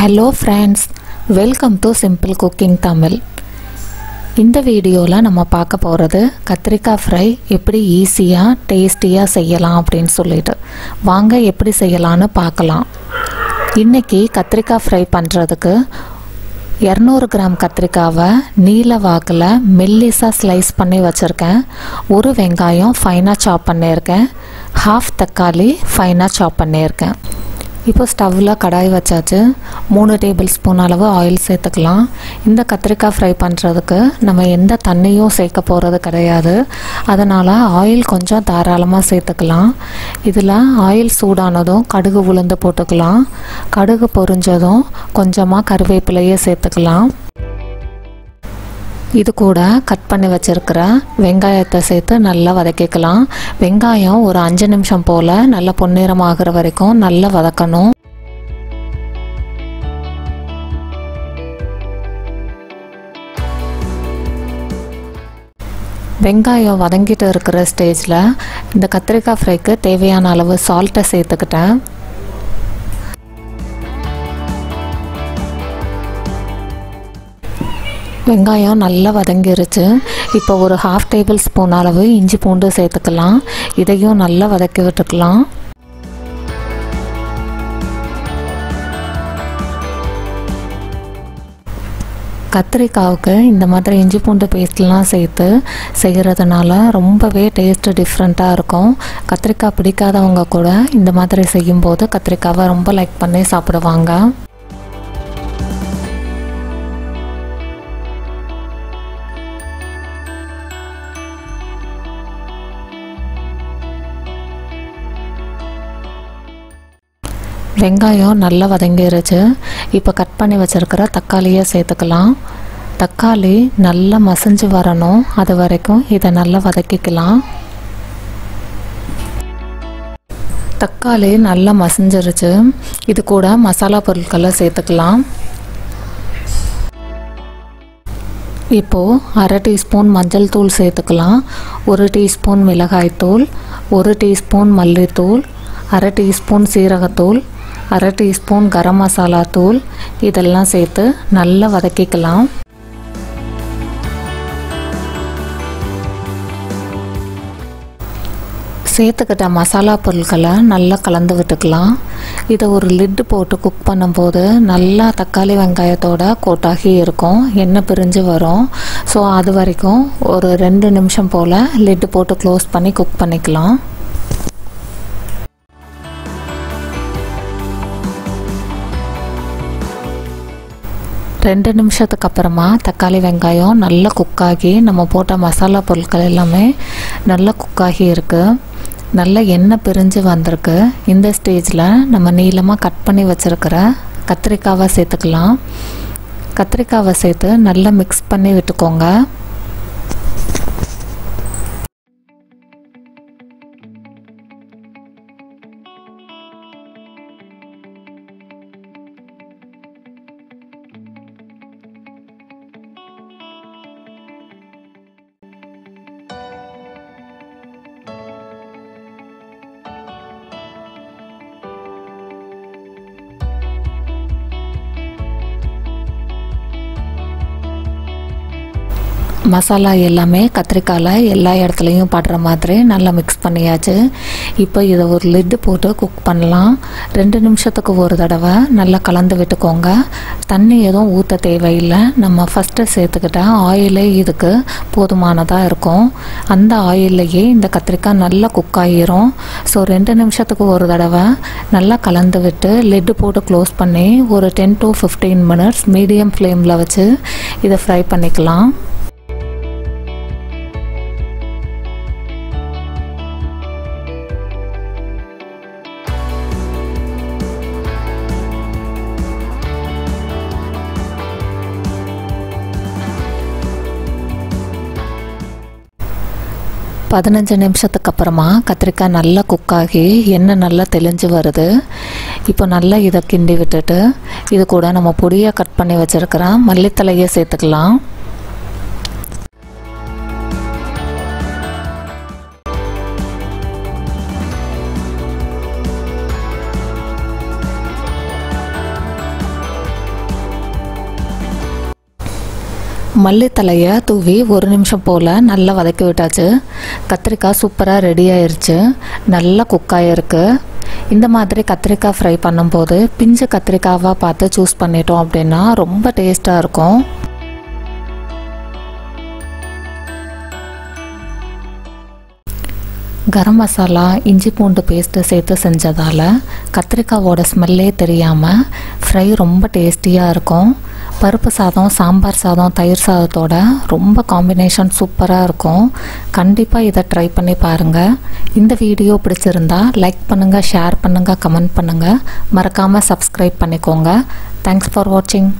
Hello friends welcome to simple cooking Tamil இந்த வீடியோவில் நம்ம பார்க்க போகிறது கத்திரிக்காய் ஃப்ரை எப்படி ஈஸியாக டேஸ்டியாக செய்யலாம் அப்படின்னு சொல்லிட்டு. வாங்க எப்படி செய்யலான்னு பார்க்கலாம். இன்றைக்கி கத்திரிக்காய் ஃப்ரை பண்ணுறதுக்கு இரநூறு கிராம் கத்திரிக்காவை நீல வாக்கில் மெல்லிஸாக ஸ்லைஸ் பண்ணி வச்சுருக்கேன். ஒரு வெங்காயம் ஃபைனாக சாப் பண்ணியிருக்கேன். ஹாஃப் தக்காளி ஃபைனாக சாப் பண்ணியிருக்கேன். இப்போ ஸ்டவ்வில் கடாய் வச்சாச்சு. மூணு டேபிள் ஸ்பூன் அளவு ஆயில் சேர்த்துக்கலாம். இந்த கத்திரிக்காய் ஃப்ரை பண்ணுறதுக்கு நம்ம எந்த தண்ணியும் சேர்க்க போகிறது கிடையாது. அதனால் ஆயில் கொஞ்சம் தாராளமாக சேர்த்துக்கலாம். இதில் ஆயில் சூடானதும் கடுகு உளுந்து போட்டுக்கலாம். கடுகு பொரிஞ்சதும் கொஞ்சமாக கருவேப்பிலையே சேர்த்துக்கலாம். இது கூட கட் பண்ணி வச்சுருக்கிற வெங்காயத்தை சேர்த்து நல்லா வதக்கிக்கலாம். வெங்காயம் ஒரு அஞ்சு நிமிஷம் போல் நல்லா பொன்னிறமாகிற வரைக்கும் நல்லா வதக்கணும். வெங்காயம் வதங்கிட்டு இருக்கிற ஸ்டேஜில் இந்த கத்திரிக்காய் ஃப்ரைக்கு தேவையான அளவு சால்ட்டை சேர்த்துக்கிட்டேன். வெங்காயம் நல்லா வதங்கிருச்சு. இப்போ ஒரு ஹாஃப் டேபிள் ஸ்பூன் அளவு இஞ்சி பூண்டு சேர்த்துக்கலாம். இதையும் நல்லா வதக்கி விட்டுக்கலாம். கத்திரிக்காவுக்கு இந்த மாதிரி இஞ்சி பூண்டு பேஸ்ட்லாம் சேர்த்து செய்கிறதுனால ரொம்பவே டேஸ்ட்டு டிஃப்ரெண்ட்டாக இருக்கும். கத்திரிக்காய் பிடிக்காதவங்க கூட இந்த மாதிரி செய்யும்போது கத்திரிக்காவை ரொம்ப லைக் பண்ணி சாப்பிடுவாங்க. வெங்காயம் நல்லா வதங்கிருச்சு. இப்போ கட் பண்ணி வச்சுருக்கிற தக்காளியை சேர்த்துக்கலாம். தக்காளி நல்லா மசிஞ்சு வரணும். அது வரைக்கும் இதை நல்லா வதக்கிக்கலாம். தக்காளி நல்லா மசிஞ்சிருச்சு. இது கூட மசாலா பொருட்களை சேர்த்துக்கலாம். இப்போது அரை டீஸ்பூன் மஞ்சள் தூள் சேர்த்துக்கலாம். ஒரு டீஸ்பூன் மிளகாய்த்தூள் ஒரு டீஸ்பூன் மல்லித்தூள் அரை டீஸ்பூன் சீரகத்தூள் அரை டீஸ்பூன் கரம் மசாலா தூள். இதெல்லாம் சேர்த்து நல்லா வதக்கிக்கலாம். சேர்த்துக்கிட்ட மசாலா பொருட்களை நல்லா கலந்து விட்டுக்கலாம். இதை ஒரு லிட்டு போட்டு குக் பண்ணும்போது நல்லா தக்காளி வெங்காயத்தோட கோட்டாகி இருக்கும். எண்ணெய் பிரிஞ்சு வரும். ஸோ அது வரைக்கும் ஒரு ரெண்டு நிமிஷம் போல் லிட்டு போட்டு க்ளோஸ் பண்ணி குக் பண்ணிக்கலாம். ரெண்டு நிமிஷத்துக்கு அப்புறமா தக்காளி வெங்காயம் நல்லா குக்காகி நம்ம போட்ட மசாலா பொருட்கள் எல்லாமே நல்லா குக்காகி இருக்குது நல்லா எண்ணெய் பிரிஞ்சு வந்திருக்கு. இந்த ஸ்டேஜில் நம்ம நீளமாக கட் பண்ணி வச்சுருக்கிற கத்திரிக்காவை சேர்த்துக்கலாம். கத்திரிக்காவை சேர்த்து நல்லா மிக்ஸ் பண்ணி விட்டுக்கோங்க. மசாலா எல்லாமே கத்திரிக்காயில் எல்லா இடத்துலையும் படுற மாதிரி நல்லா மிக்ஸ் பண்ணியாச்சு. இப்போ இதை ஒரு லிட்டு போட்டு குக் பண்ணலாம். ரெண்டு நிமிஷத்துக்கு ஒரு தடவை நல்லா கலந்து விட்டுக்கோங்க. தண்ணி எதுவும் ஊற்ற தேவையில்லை. நம்ம ஃபஸ்ட்டு சேர்த்துக்கிட்ட ஆயிலே இதுக்கு போதுமானதாக இருக்கும். அந்த ஆயிலையே இந்த கத்திரிக்காய் நல்லா குக் ஆகிரும் ஸோ ரெண்டு நிமிஷத்துக்கு ஒரு தடவை நல்லா கலந்து விட்டு லிட்டு போட்டு க்ளோஸ் பண்ணி ஒரு ten to fifteen minutes medium ஃப்ளேமில் வச்சு இதை ஃப்ரை பண்ணிக்கலாம். பதினஞ்சு நிமிஷத்துக்கு அப்புறமா கத்திரிக்காய் நல்லா குக்காகி எண்ணெய் நல்லா தெளிஞ்சு வருது. இப்போ நல்லா இதை கிண்டி விட்டுட்டு இது கூட நம்ம பொடியாக கட் பண்ணி வச்சுருக்கிற மல்லித்தலையை சேர்த்துக்கலாம். மல்லித்தலையை தூவி ஒரு நிமிஷம் போல் நல்லா வதக்கி விட்டாச்சு. கத்திரிக்காய் சூப்பராக ரெடி ஆயிடுச்சு நல்லா குக் ஆகிருக்கு இந்த மாதிரி கத்திரிக்காய் ஃப்ரை பண்ணும்போது பிஞ்சு கத்திரிக்காவாக பார்த்து சூஸ் பண்ணிட்டோம் அப்படின்னா ரொம்ப டேஸ்ட்டாக இருக்கும். கரம் மசாலா இஞ்சி பூண்டு பேஸ்ட்டு சேர்த்து செஞ்சதால் கத்திரிக்காவோட ஸ்மெல்லே தெரியாமல் ஃப்ரை ரொம்ப டேஸ்டியாக இருக்கும். பருப்பு சாதம் சாம்பார் சாதம் தயிர் சாதத்தோட ரொம்ப காம்பினேஷன் சூப்பராக இருக்கும். கண்டிப்பாக இதை ட்ரை பண்ணி பாருங்கள் இந்த வீடியோ பிடிச்சிருந்தா லைக் பண்ணுங்கள் ஷேர் பண்ணுங்கள் கமெண்ட் பண்ணுங்கள் மறக்காமல் சப்ஸ்கிரைப் பண்ணிக்கோங்க. தேங்க்ஸ் ஃபார் வாட்சிங்